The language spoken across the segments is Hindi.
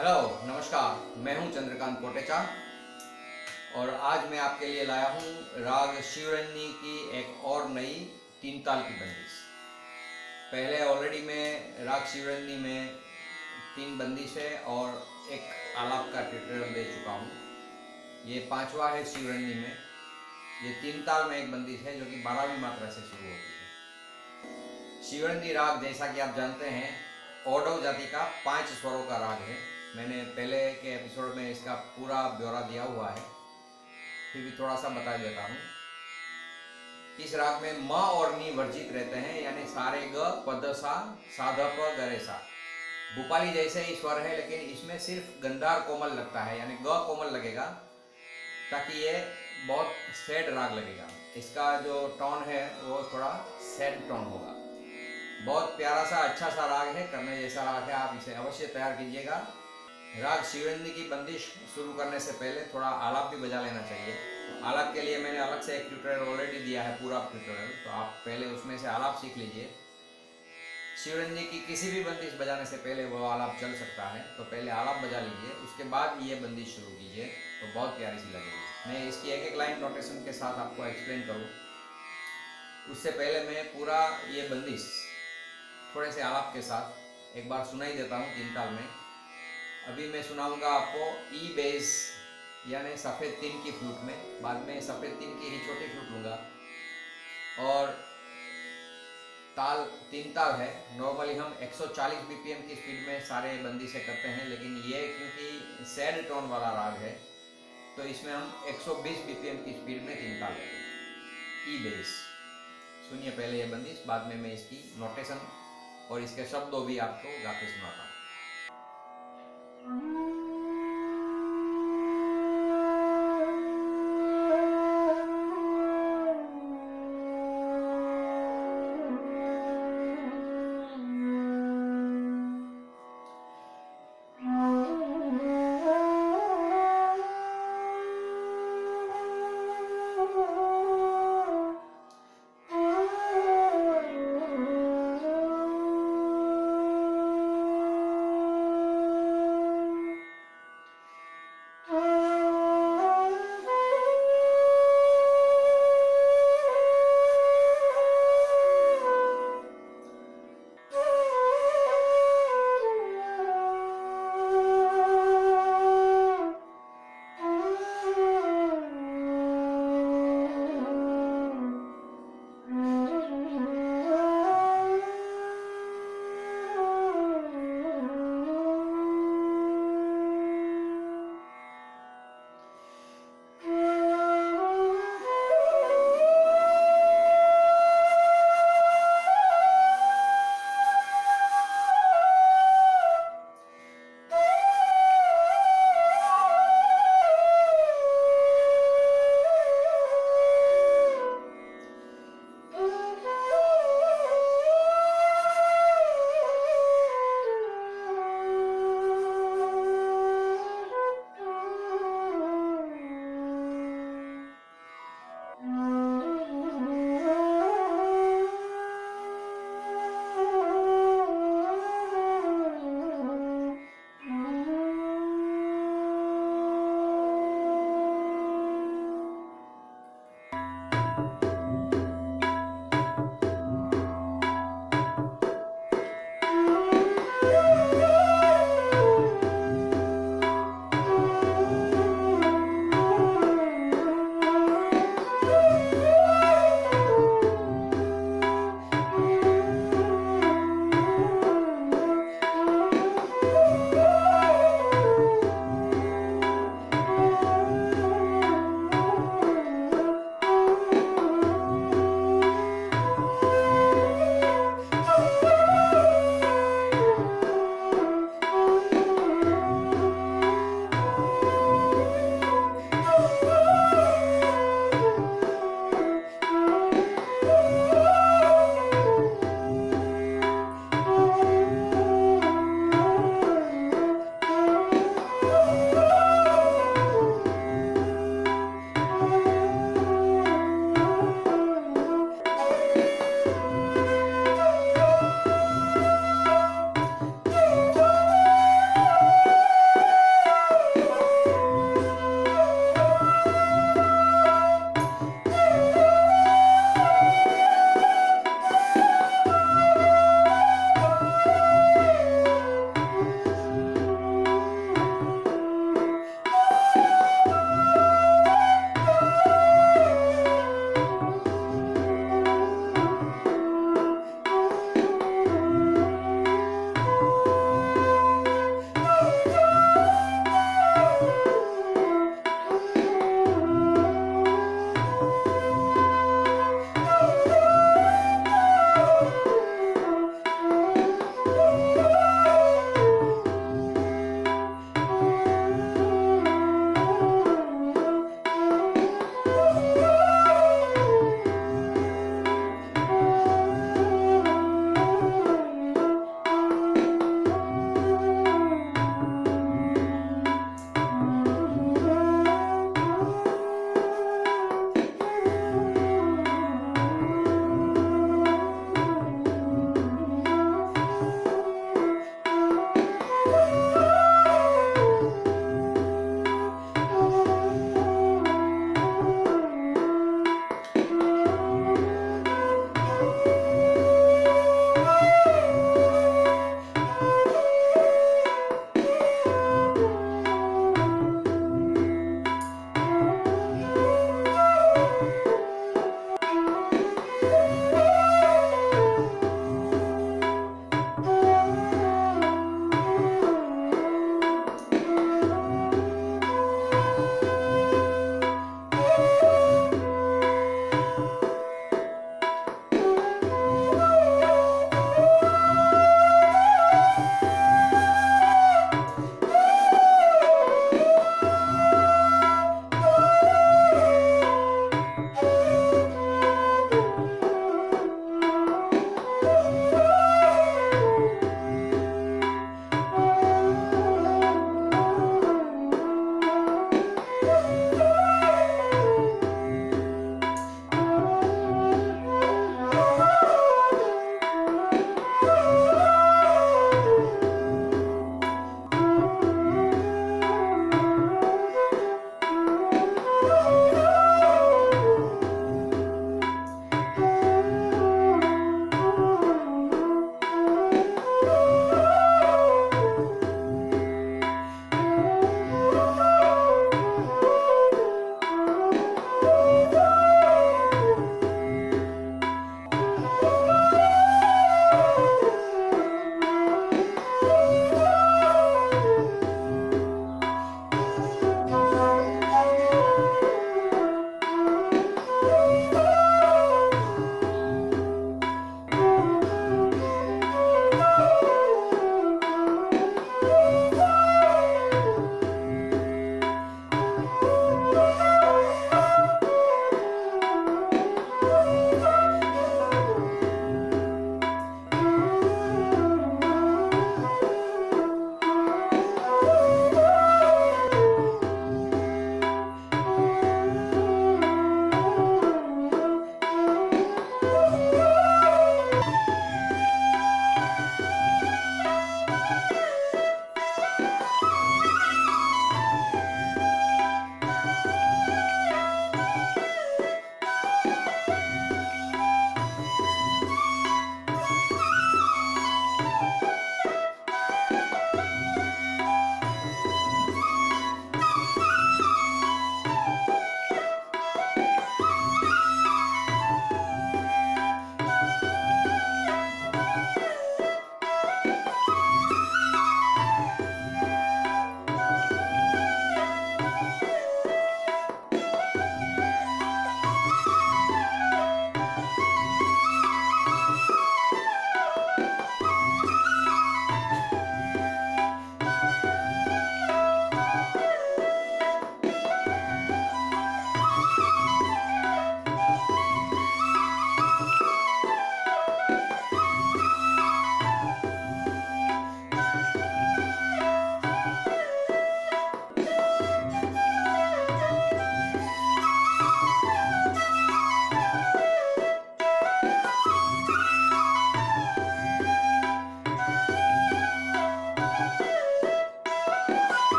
हेलो, नमस्कार। मैं हूँ चंद्रकांत कोटेचा और आज मैं आपके लिए लाया हूँ राग शिवरंजनी की एक और नई तीन ताल की बंदिश। पहले ऑलरेडी मैं राग शिवरंजनी में तीन बंदिश है और एक आलाप का ट्यूटोरियल दे चुका हूँ। ये पांचवा है शिवरंजनी में। ये तीन ताल में एक बंदिश है जो कि बारहवीं मात्रा से शुरू होती है। शिवरंजनी राग, जैसा कि आप जानते हैं, ओडव जाति का पाँच स्वरों का राग है। मैंने पहले के एपिसोड में इसका पूरा ब्यौरा दिया हुआ है। फिर भी थोड़ा सा बता देता हूँ। इस राग में म और नी वर्जित रहते हैं, यानी सारे ग पद सा साध प गरे सा। भूपाली जैसे ही स्वर है, लेकिन इसमें सिर्फ़ गंधार कोमल लगता है, यानी ग कोमल लगेगा, ताकि ये बहुत सैड राग लगेगा। इसका जो टोन है, वो थोड़ा सैड टोन होगा। बहुत प्यारा सा अच्छा सा राग है, करने जैसा राग है, आप इसे अवश्य तैयार कीजिएगा। राग शिवरंजनी की बंदिश शुरू करने से पहले थोड़ा आलाप भी बजा लेना चाहिए। आलाप के लिए मैंने अलग से एक ट्यूटोरियल ऑलरेडी दिया है, पूरा ट्यूटोरियल तो आप पहले उसमें से आलाप सीख लीजिए। शिवरंजनी की किसी भी बंदिश बजाने से पहले वो आलाप चल सकता है तो पहले आलाप बजा लीजिए, उसके बाद ये बंदिश शुरू कीजिए तो बहुत प्यारी सी लगेगी। मैं इसकी एक एक लाइन नोटेशन के साथ आपको एक्सप्लेन करूँ। उससे पहले मैं पूरा ये बंदिश थोड़े से आलाप के साथ एक बार सुनाई देता हूँ तीन ताल में। अभी मैं सुनाऊँगा आपको ई बेस यानी सफ़ेद तीन की फ्लूट में, बाद में सफ़ेद तीन की ही छोटी फ्लूट लूँगा। और ताल, तीन ताल है। नॉर्मली हम 140 बीपीएम की स्पीड में सारे बंदी से करते हैं, लेकिन ये क्योंकि सैड टोन वाला राग है तो इसमें हम 120 बीपीएम की स्पीड में तीन ताल लेंगे ई बेस सुनिए पहले ये बंदिश बाद में मैं इसकी नोटेशन और इसके शब्दों भी आपको गाते सुनाता हूँ। Thank you.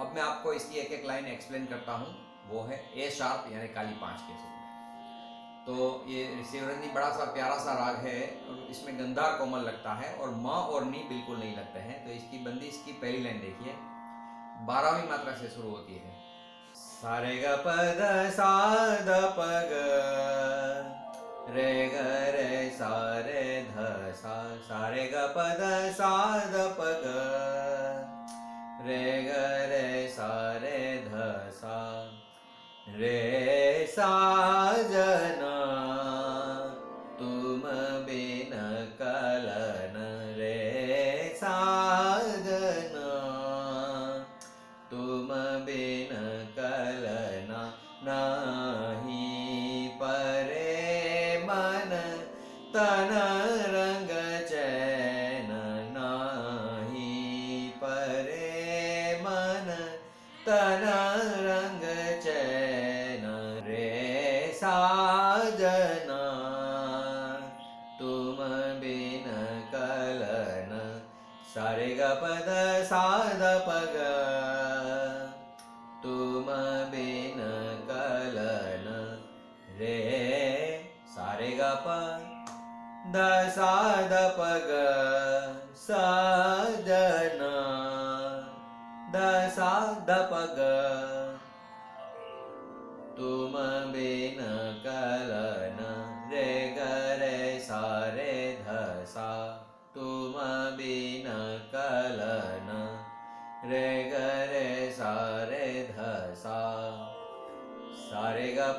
अब मैं आपको इसकी एक एक लाइन एक्सप्लेन करता हूँ। वो है ए शार्प यानी काली पाँच के सुर तो ये शिवरंजी बड़ा सा प्यारा सा राग है और इसमें गंदार कोमल लगता है और म और नी बिल्कुल नहीं लगते हैं। तो इसकी बंदी, इसकी पहली लाइन देखिए। बारहवीं मात्रा से शुरू होती है। सारे ग पद सा द प ग रे ग रे सा, रे, ध, सा। सारे ग पद सा द प ग रे ग रे सा रे ध सा। रे सा जन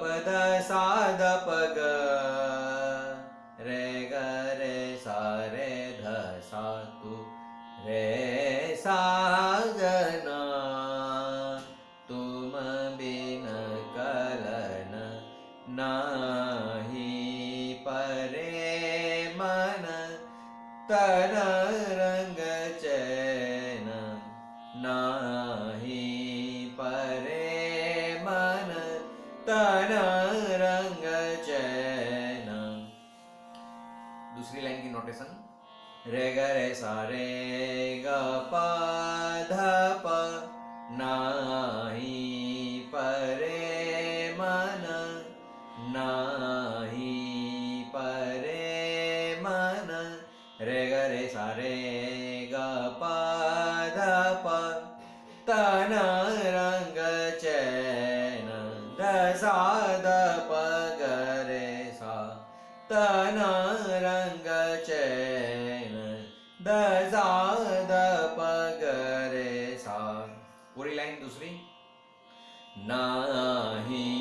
पद साध पग। रे ग रे सा रे ग पा द जा पूरी लाइन दूसरी? नाही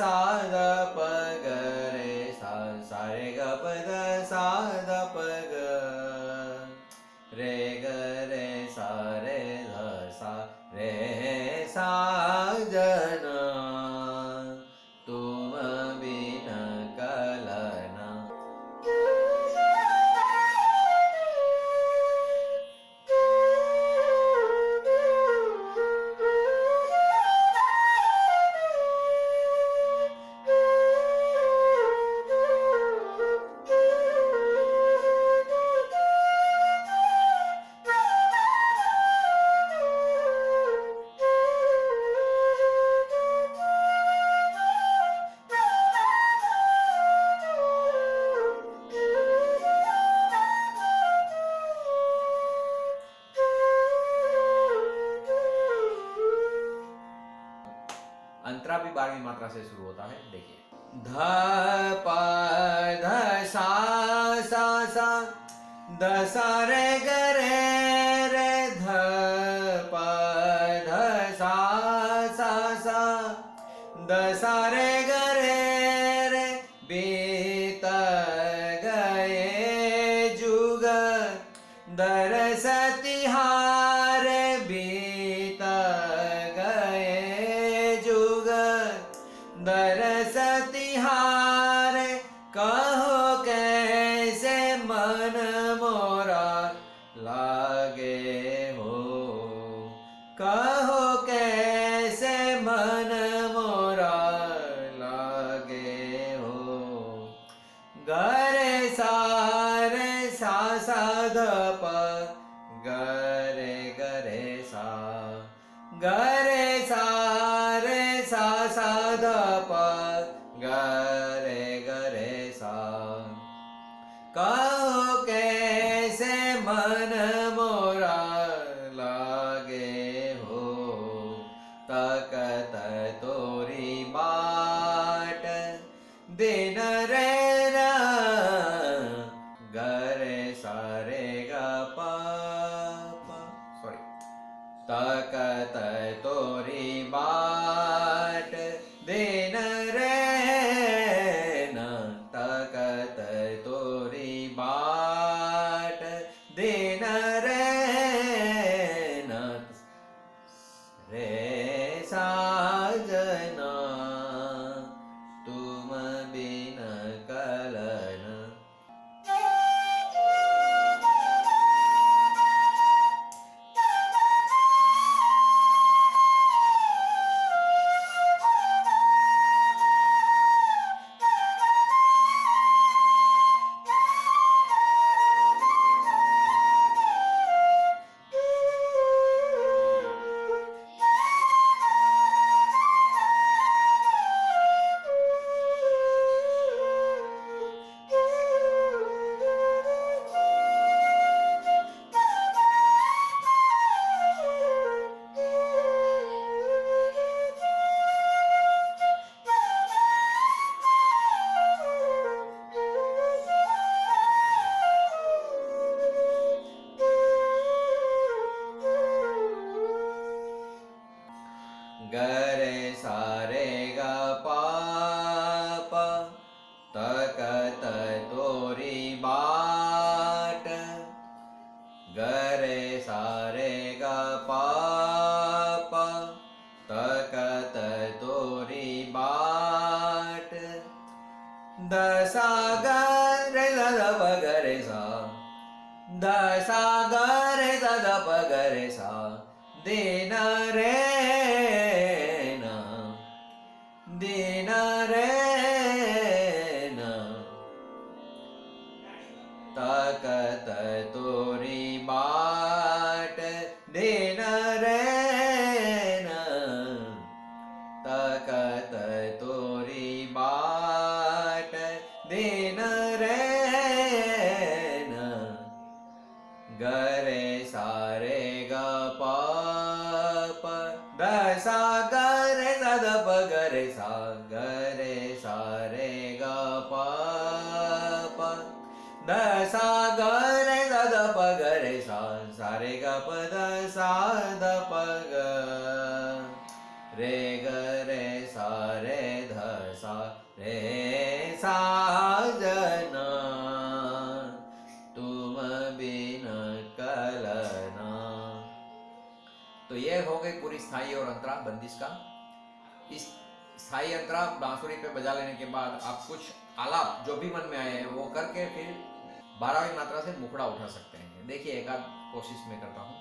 Sa 伯 दसा गरे सद गरे सा सारे ग पद सा द ग रे ग, रे सा, रे ध, सा, रे सा जना तुम बिन कलना तो ये हो गई पूरी स्थायी और अंतरा बंदिश का। इस स्थायी अंतरा बांसुरी पे बजा लेने के बाद आप कुछ आलाप जो भी मन में आए वो करके फिर बारहवीं मात्रा से मुखड़ा उठा सकते हैं। देखिए एक आध कोशिश में करता हूँ।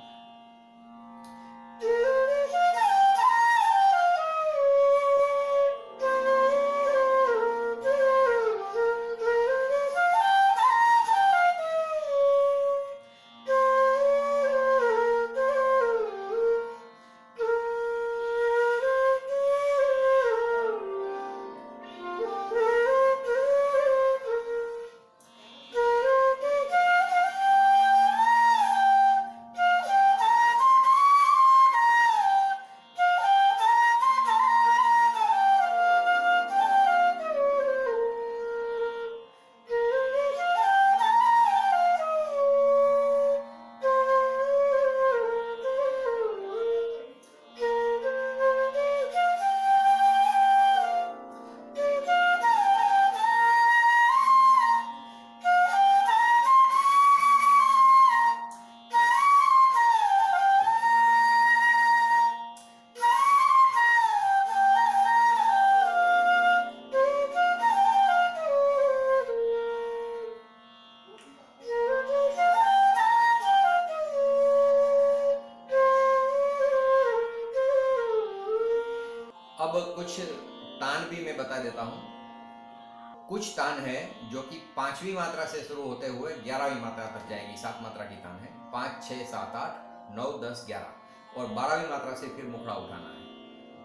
है, जो कि पांचवी मात्रा से शुरू होते हुए ग्यारहवीं मात्रा तक जाएगी। सात मात्रा की तान है। पाँच छः सात, आठ, नौ, दस, ग्यारह। और बारहवीं मात्रा से फिर मुखड़ा उठाना है।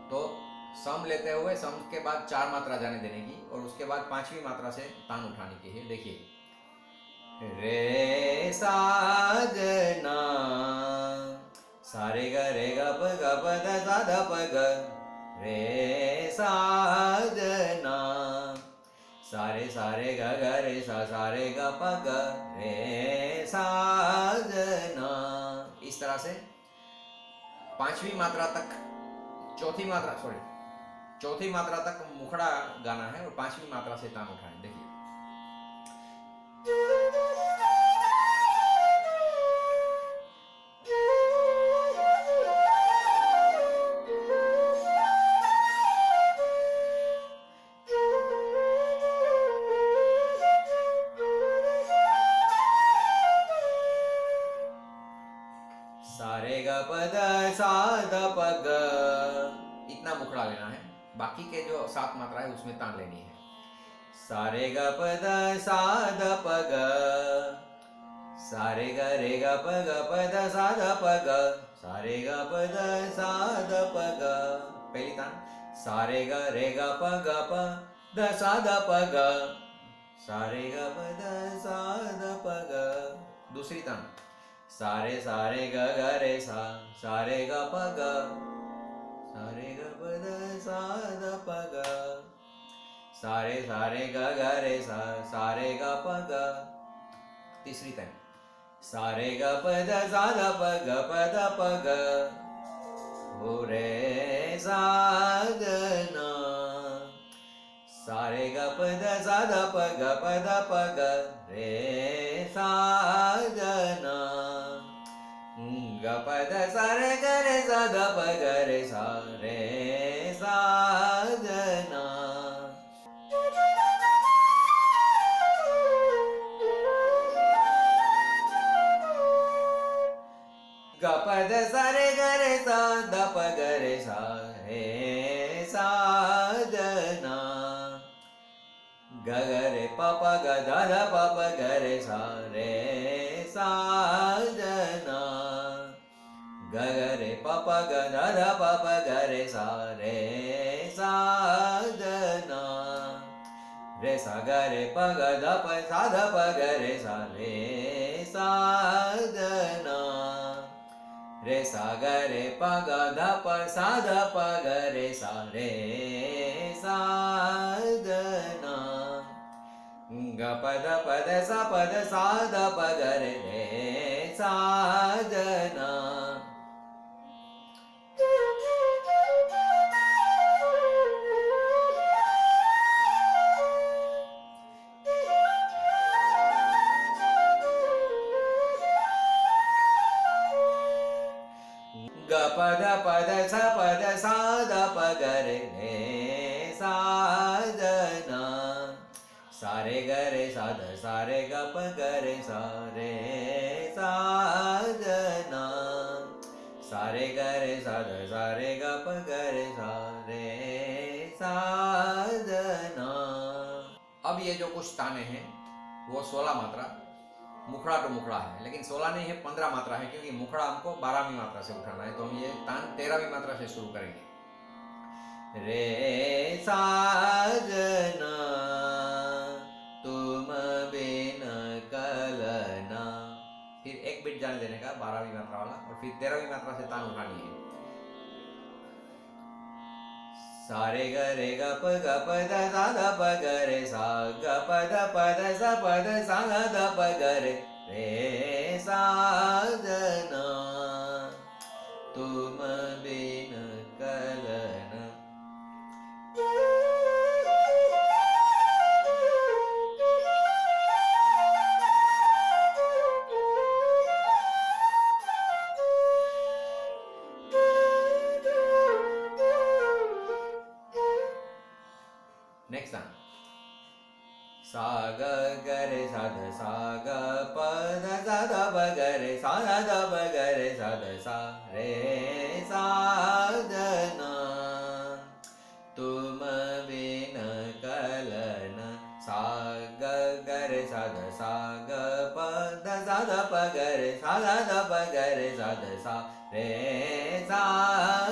तो सम लेते हुए, सम के बाद चार मात्रा जाने देने की और उसके बाद पांचवी मात्रा से तान उठाने की है। देखिए। रे साजना सारे ग रे ग ग प द सा ध सारे सारे ग रे सा सारे ग प ग रे साजना इस तरह से पांचवी मात्रा तक, चौथी मात्रा सॉरी चौथी मात्रा तक मुखड़ा गाना है और पांचवी मात्रा से तान उठाए। देखिए। सारे ग रे ग प ग, प द सा, ध, प, ग। सारे ग, प द सा, ध, प, ग। पहली तान। सारे ग, रे ग, प ग, प द सा, ध, प, ग। सारे ग, प द सा, ध, प, ग। दूसरी तान। सारे सारे ग ग, रे, सा, सारे ग, प, ग। सारे ग, प द सा, ध, प, ग। सारे सारे ग ग, रे, सा, सारे ग, प, ग। तीसरी टाइम सारे ग प द सा ध प ग प द प ग हो रे साधना सारे ग प द सा ध प ग प द प ग रे साधना ग प द सा रे ग रे सा ध प ग रे सा सा रे साधना। ग ग रे प प ग ध ध प प ग रे सा रे साधना ग रे प प ग ध, प प ग रे सा रे साधना। रे सा ग रे प ग ध प सा ध प ग रे सा रे सा ग ना ग ध प सा ध प रे सा प ध सा सा ध प ग रे साधना। ग ध प द स प द सा ध प ग रे साधना सारे ग रे सा ध सारे ग प ग रे सा रे साधना सारे ग रे सा ध सारे ग प ग रे सा रे साधना अब ये जो कुछ ताने हैं, वो सोलह मात्रा मुखड़ा तो मुखड़ा है, लेकिन सोलह नहीं है, पंद्रह मात्रा है, क्योंकि मुखड़ा हमको बारहवीं मात्रा से उठाना है तो हम ये तान तेरहवीं मात्रा से शुरू करेंगे। रे तुम कलना। फिर एक बिट जाने देने का, बारहवीं मात्रा वाला, और फिर तेरहवीं मात्रा से तान उठानी है। सारे गरे गप ग प ग प द सा ध प ग रे सा ग प द प द सा प द सा ग द प ग रे रे साधना तुम बिन कलन ग सा ध सा सा रे साजना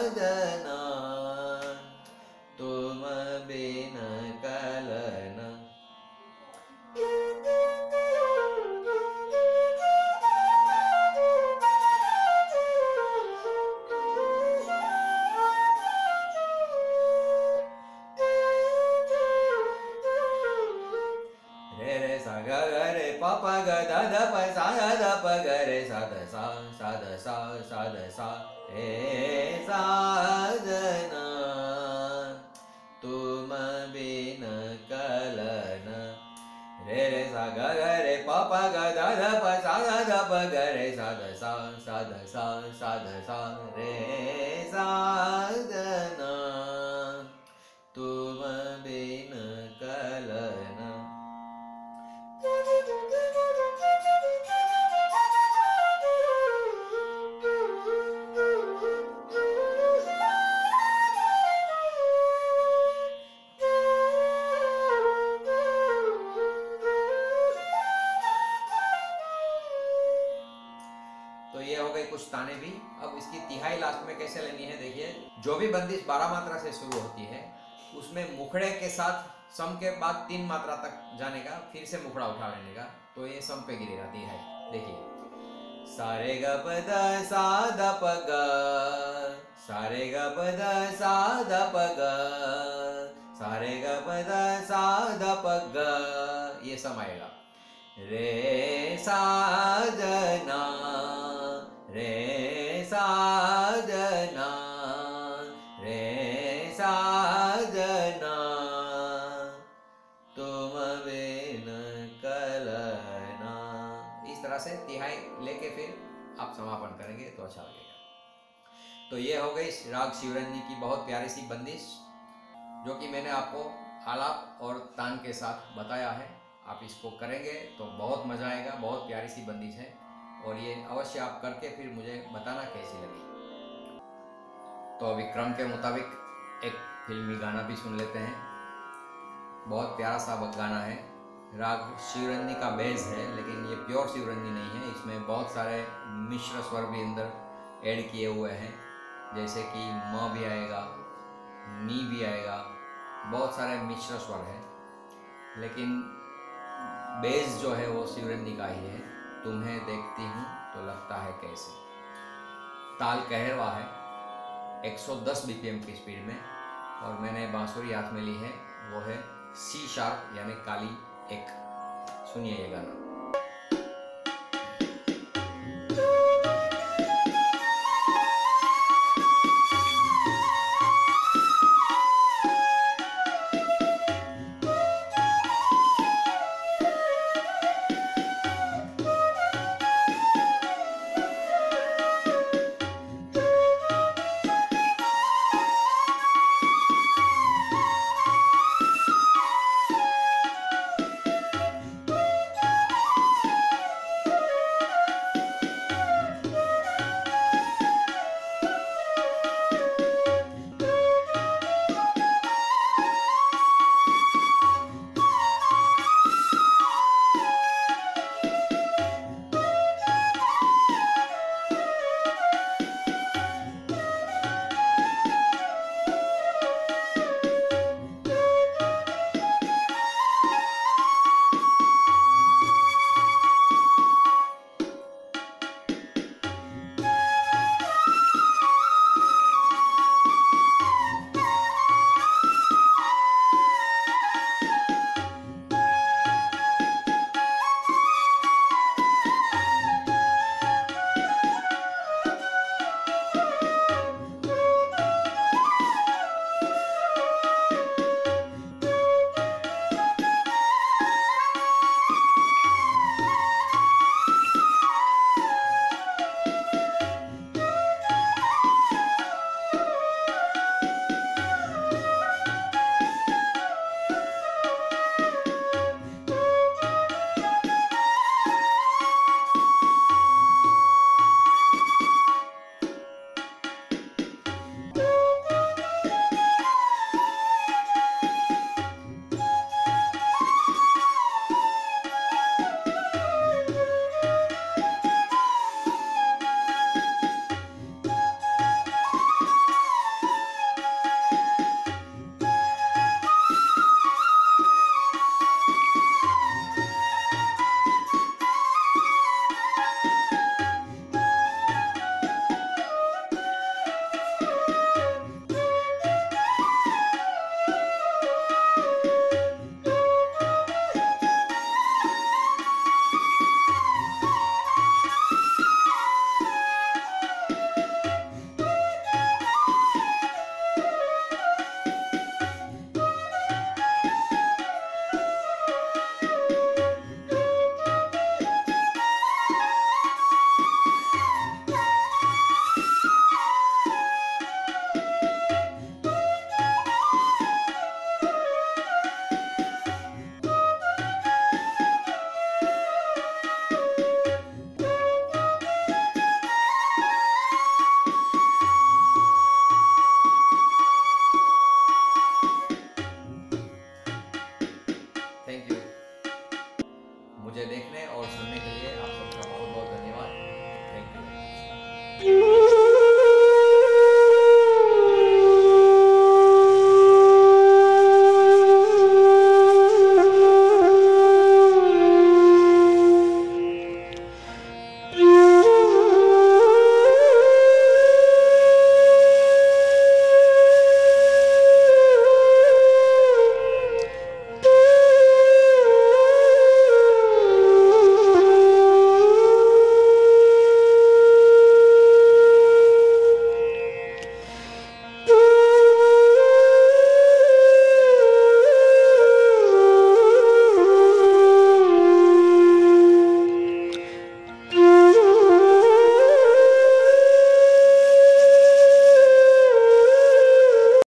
ध ध प ग रे सा ध सा सा ध सा सा जो भी बंदिश बारह मात्रा से शुरू होती है, उसमें मुखड़े के साथ सम के बाद तीन मात्रा तक जाने का, फिर से मुखड़ा उठा लेने का तो ये सम पे गिरेगा है। देखिए। सारे ग प सा द ग, सारे ग सा द सारे ग सा द ये सम आएगा। रे साजना रे समापन करेंगे तो अच्छा लगेगा। तो ये हो गई राग शिवरंजी की बहुत प्यारी सी बंदिश, जो कि मैंने आपको आलाप और तान के साथ बताया है। आप इसको करेंगे तो बहुत मज़ा आएगा, बहुत प्यारी सी बंदिश है। और ये अवश्य आप करके फिर मुझे बताना कैसी लगी। तो अभी क्रम के मुताबिक एक फिल्मी गाना भी सुन लेते हैं। बहुत प्यारा सा गाना है। राग शिवरंजी का बेस है, लेकिन ये प्योर शिवरंजी नहीं है। इसमें बहुत सारे मिश्र स्वर भी अंदर ऐड किए हुए हैं। जैसे कि म भी आएगा, नी भी आएगा, बहुत सारे मिश्र स्वर है। लेकिन बेस जो है वो शिवरंजी का ही है। तुम्हें देखती हूँ तो लगता है कैसे। ताल कहरवा है 110 बीपीएम की स्पीड में, और मैंने बांसुरी हाथ में ली है, वो है सी शार्प यानी काली। एक सुनिए ये गाना।